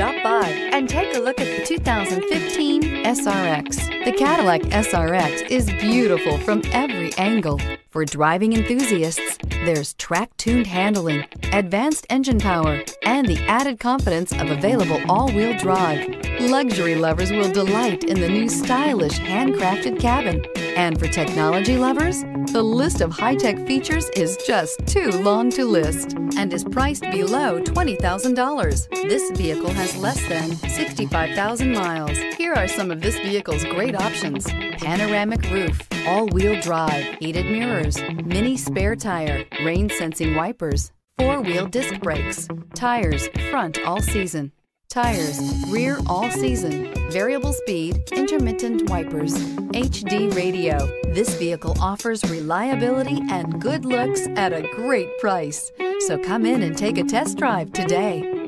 Stop by and take a look at the 2015 SRX. The Cadillac SRX is beautiful from every angle. For driving enthusiasts, there's track-tuned handling, advanced engine power, and the added confidence of available all-wheel drive. Luxury lovers will delight in the new stylish handcrafted cabin. And for technology lovers, the list of high-tech features is just too long to list and is priced below $20,000. This vehicle has less than 65,000 miles. Here are some of this vehicle's great options. Panoramic roof, all-wheel drive, heated mirrors, mini spare tire, rain sensing wipers, four-wheel disc brakes, tires, front all season, tires, rear all season, variable speed, intermittent wipers, HD radio. This vehicle offers reliability and good looks at a great price. So come in and take a test drive today.